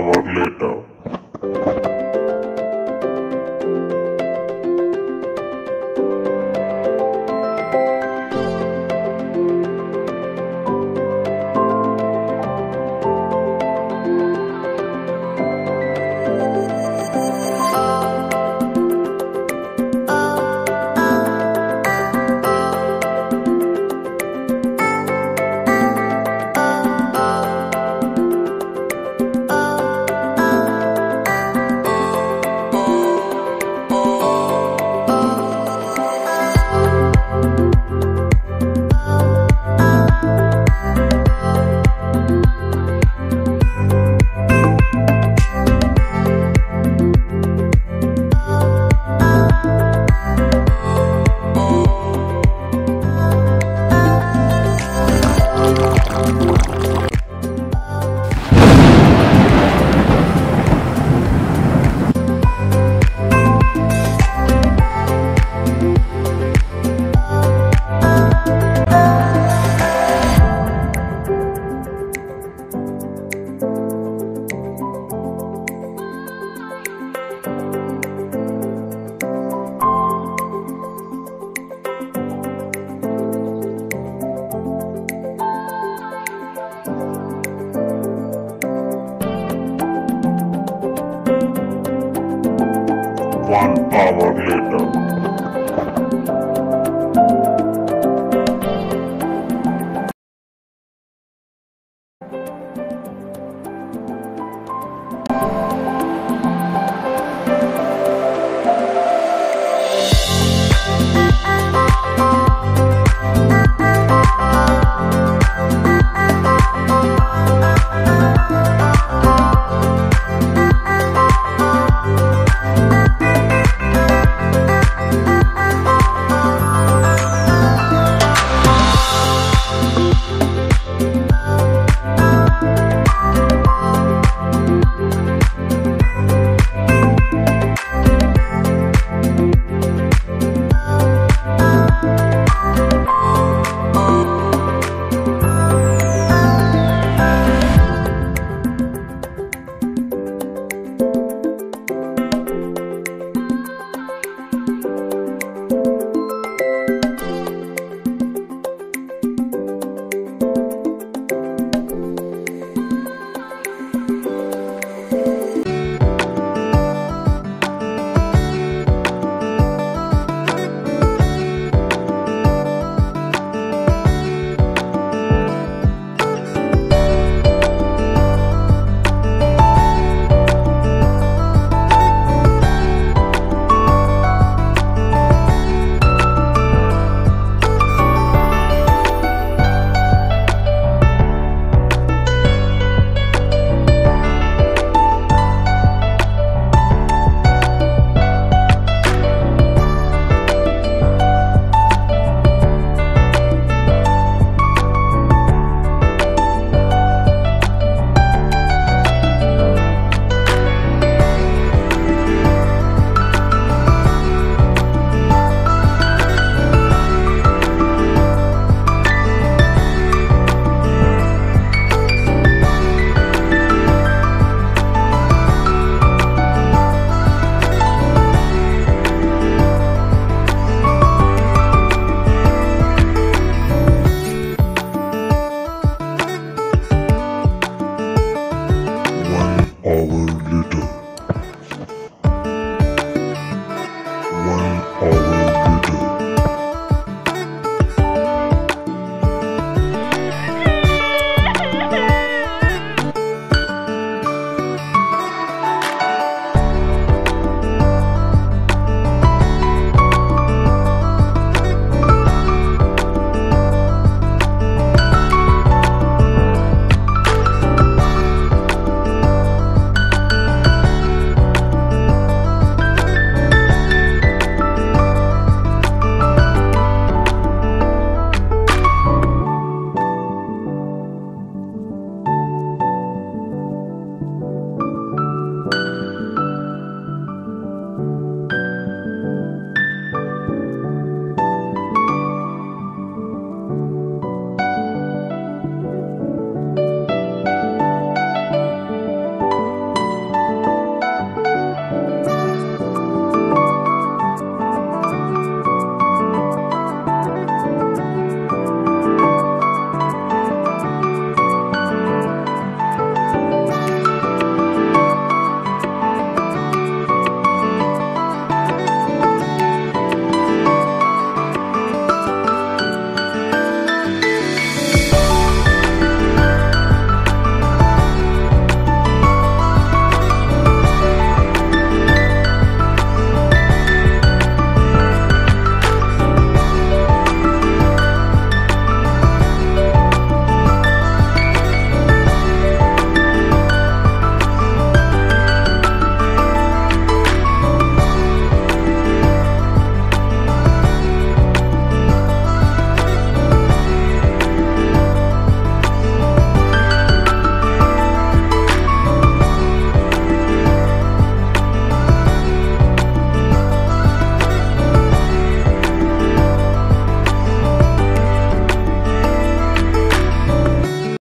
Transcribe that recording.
our. One hour later.